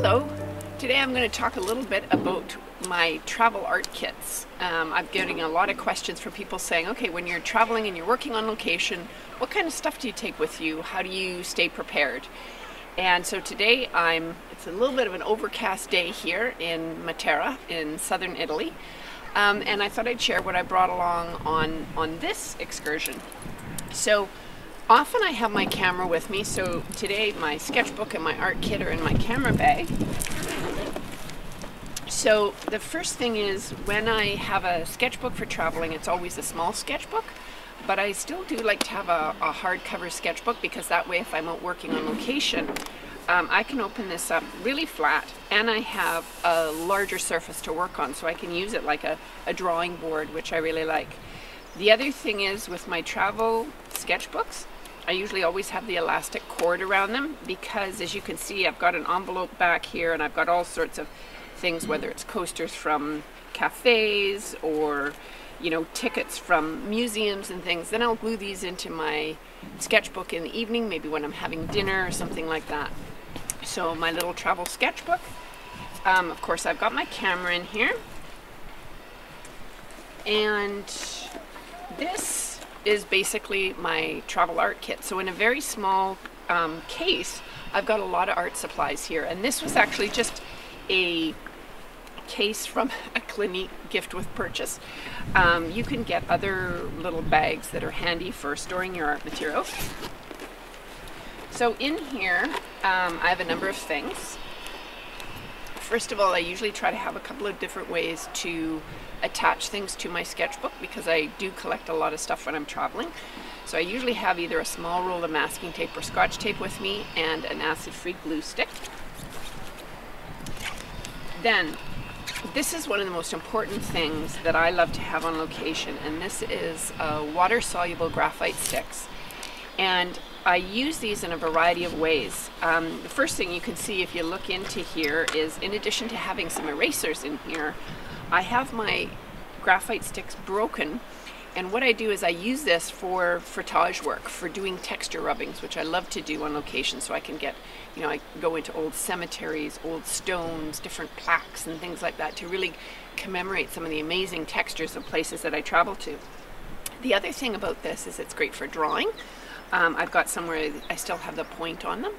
Hello. Today I'm going to talk a little bit about my travel art kits. Um, I'm getting a lot of questions from people saying, okay, when you're traveling and you're working on location, what kind of stuff do you take with you? How do you stay prepared? And so today I'm, it's a little bit of an overcast day here in Matera in southern Italy. Um, and I thought I'd share what I brought along on, on this excursion. So Often I have my camera with me, so today my sketchbook and my art kit are in my camera bag. So the first thing is when I have a sketchbook for traveling, it's always a small sketchbook, but I still do like to have a, a hardcover sketchbook because that way if I'm out working on location, um, I can open this up really flat and I have a larger surface to work on so I can use it like a, a drawing board, which I really like. The other thing is with my travel sketchbooks, I usually always have the elastic cord around them because as you can see I've got an envelope back here and I've got all sorts of things whether it's coasters from cafes or you know tickets from museums and things. Then I'll glue these into my sketchbook in the evening maybe when I'm having dinner or something like that. So my little travel sketchbook. Um, of course I've got my camera in here. And this is basically my travel art kit. So in a very small um, case, I've got a lot of art supplies here. And this was actually just a case from a Clinique gift with purchase. Um, you can get other little bags that are handy for storing your art materials. So in here, um, I have a number of things. First of all, I usually try to have a couple of different ways to attach things to my sketchbook because I do collect a lot of stuff when I'm traveling. So I usually have either a small roll of masking tape or scotch tape with me and an acid-free glue stick. Then, this is one of the most important things that I love to have on location and this is uh, water-soluble graphite sticks. And I use these in a variety of ways. Um, the first thing you can see if you look into here is in addition to having some erasers in here, I have my graphite sticks broken and what I do is I use this for frottage work, for doing texture rubbings, which I love to do on location so I can get, you know, I go into old cemeteries, old stones, different plaques and things like that to really commemorate some of the amazing textures of places that I travel to. The other thing about this is it's great for drawing. Um, I've got somewhere I still have the point on them.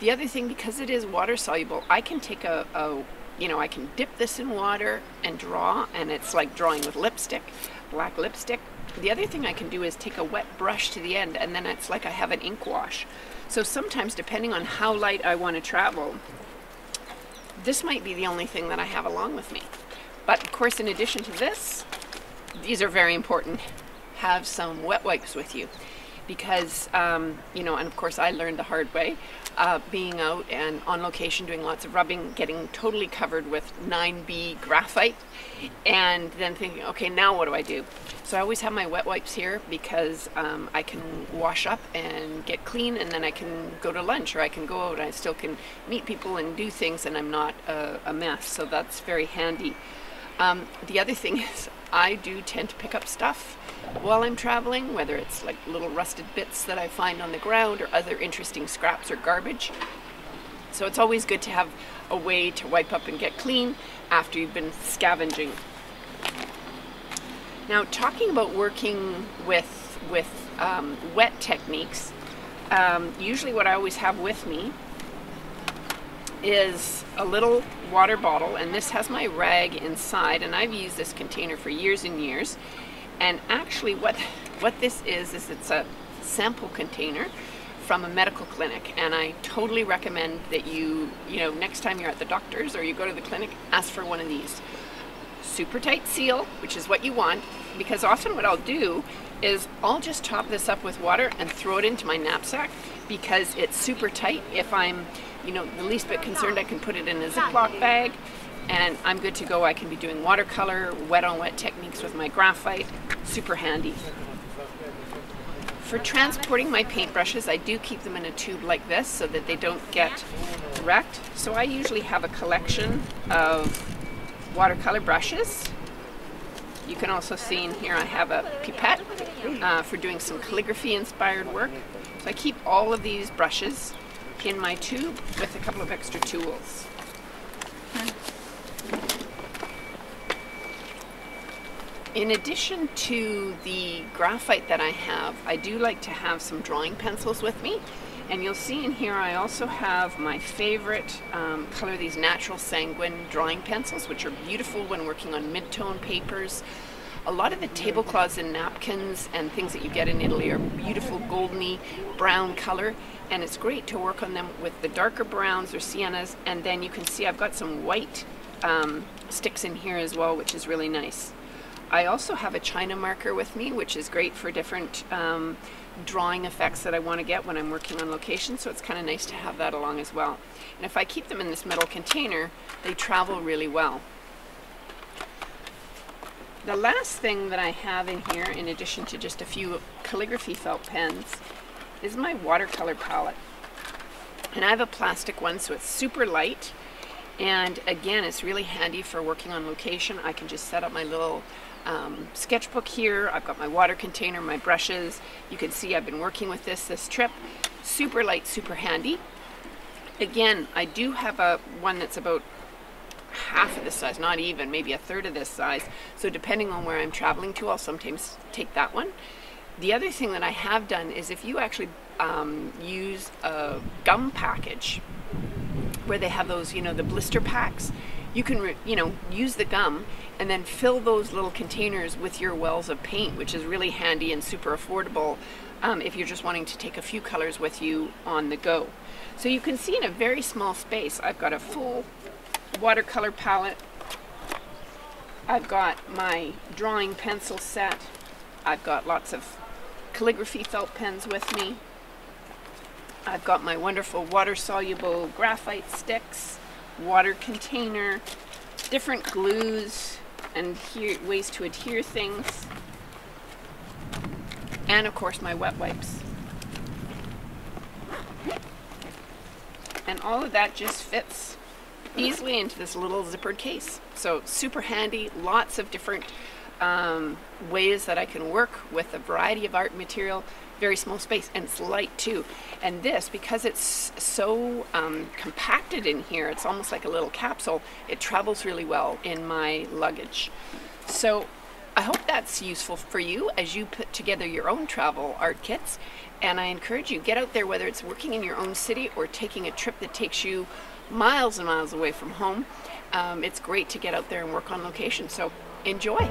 The other thing, because it is water soluble, I can take a, a you know, I can dip this in water and draw, and it's like drawing with lipstick, black lipstick. The other thing I can do is take a wet brush to the end, and then it's like I have an ink wash. So sometimes, depending on how light I want to travel, this might be the only thing that I have along with me. But of course, in addition to this, these are very important. Have some wet wipes with you because, um, you know, and of course I learned the hard way, uh, being out and on location doing lots of rubbing, getting totally covered with 9B graphite, and then thinking, okay, now what do I do? So I always have my wet wipes here because um, I can wash up and get clean, and then I can go to lunch or I can go out and I still can meet people and do things, and I'm not a, a mess. So that's very handy. Um, the other thing is, I do tend to pick up stuff while I'm traveling, whether it's like little rusted bits that I find on the ground or other interesting scraps or garbage. So it's always good to have a way to wipe up and get clean after you've been scavenging. Now, talking about working with, with um, wet techniques, um, usually what I always have with me is a little water bottle and this has my rag inside and I've used this container for years and years and actually what, what this is, is it's a sample container from a medical clinic and I totally recommend that you, you know, next time you're at the doctor's or you go to the clinic, ask for one of these. Super tight seal, which is what you want, because often what I'll do is I'll just top this up with water and throw it into my knapsack because it's super tight. If I'm, you know, the least bit concerned, I can put it in a Ziploc bag and I'm good to go. I can be doing watercolor, wet on wet techniques with my graphite, super handy. For transporting my paintbrushes, I do keep them in a tube like this so that they don't get wrecked. So I usually have a collection of watercolor brushes. You can also see in here I have a pipette uh, for doing some calligraphy inspired work. So I keep all of these brushes in my tube with a couple of extra tools. In addition to the graphite that I have, I do like to have some drawing pencils with me. And you'll see in here I also have my favorite um, color, these natural sanguine drawing pencils, which are beautiful when working on mid-tone papers. A lot of the tablecloths and napkins and things that you get in Italy are beautiful goldeny brown color and it's great to work on them with the darker browns or siennas and then you can see I've got some white um, sticks in here as well which is really nice. I also have a China marker with me which is great for different um, drawing effects that I want to get when I'm working on location so it's kind of nice to have that along as well. And if I keep them in this metal container they travel really well. The last thing that I have in here, in addition to just a few calligraphy felt pens, is my watercolor palette. And I have a plastic one, so it's super light. And again, it's really handy for working on location. I can just set up my little um, sketchbook here. I've got my water container, my brushes. You can see I've been working with this this trip. Super light, super handy. Again, I do have a one that's about half of this size, not even, maybe a third of this size. So depending on where I'm traveling to, I'll sometimes take that one. The other thing that I have done is if you actually um, use a gum package where they have those, you know, the blister packs, you can, you know, use the gum and then fill those little containers with your wells of paint, which is really handy and super affordable um, if you're just wanting to take a few colors with you on the go. So you can see in a very small space, I've got a full watercolor palette. I've got my drawing pencil set. I've got lots of calligraphy felt pens with me. I've got my wonderful water-soluble graphite sticks, water container, different glues and here, ways to adhere things, and of course my wet wipes. And all of that just fits easily into this little zippered case. So super handy, lots of different um, ways that I can work with a variety of art material, very small space, and it's light too. And this, because it's so um, compacted in here, it's almost like a little capsule, it travels really well in my luggage. So I hope that's useful for you as you put together your own travel art kits. And I encourage you, get out there, whether it's working in your own city or taking a trip that takes you miles and miles away from home. Um, it's great to get out there and work on location. So enjoy.